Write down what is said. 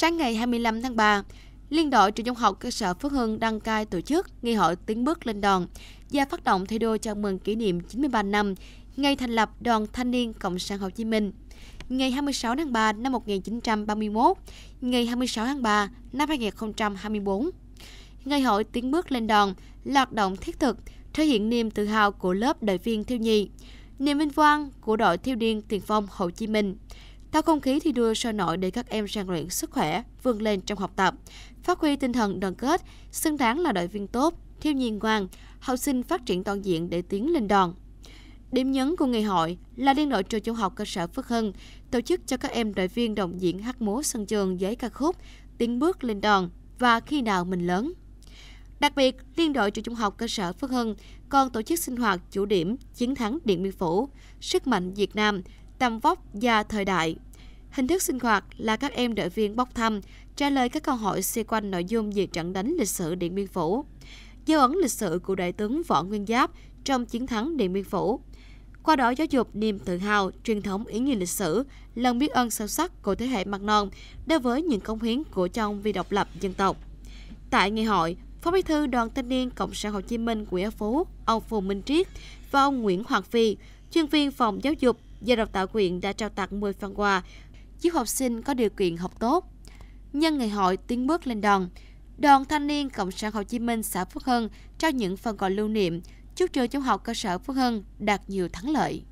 Sáng ngày 25 tháng 3, Liên đội trường trung học cơ sở Phước Hưng đăng cai tổ chức nghi hội tiến bước lên đòn và phát động thi đua chào mừng kỷ niệm 93 năm ngày thành lập Đoàn Thanh niên Cộng sản Hồ Chí Minh. Ngày 26 tháng 3 năm 1931, ngày 26 tháng 3 năm 2024. Ngày hội tiến bước lên đòn là hoạt động thiết thực, thể hiện niềm tự hào của lớp đội viên thiếu nhi, niềm vinh quang của đội thiếu niên tiền phong Hồ Chí Minh tạo không khí thi đua sôi nổi để các em rèn luyện sức khỏe, vươn lên trong học tập, phát huy tinh thần đoàn kết, xứng đáng là đội viên tốt, thiếu nhiên ngoan, học sinh phát triển toàn diện để tiến lên đòn. Điểm nhấn của ngày hội là Liên đội trường trung học cơ sở Phước Hưng tổ chức cho các em đội viên đồng diễn hát múa sân trường với ca khúc Tiến bước lên đòn và khi nào mình lớn. Đặc biệt, Liên đội trường trung học cơ sở Phước Hưng còn tổ chức sinh hoạt chủ điểm chiến thắng Điện Biên Phủ, sức mạnh Việt Nam, tầm vóc và thời đại. Hình thức sinh hoạt là các em đội viên bốc thăm, trả lời các câu hỏi xoay quanh nội dung về trận đánh lịch sử Điện Biên Phủ, dấu ấn lịch sử của đại tướng Võ Nguyên Giáp trong chiến thắng Điện Biên Phủ. Qua đó giáo dục niềm tự hào, truyền thống ý nghĩa lịch sử, lòng biết ơn sâu sắc của thế hệ mặt non đối với những công hiến của trong vì độc lập dân tộc. Tại ngày hội, Phó Bí thư Đoàn Thanh niên Cộng sản Hồ Chí Minh của Phú, ông Phùng Minh Triết và ông Nguyễn Hoàng Phi, chuyên viên phòng giáo dục và đào tạo quyện đã trao tặng 10 phần quà giúp học sinh có điều kiện học tốt. Nhân ngày hội tiến bước lên đòn, Đoàn Thanh niên Cộng sản Hồ Chí Minh xã Phước Hưng trao những phần quà lưu niệm chúc trường trung học cơ sở Phước Hưng đạt nhiều thắng lợi.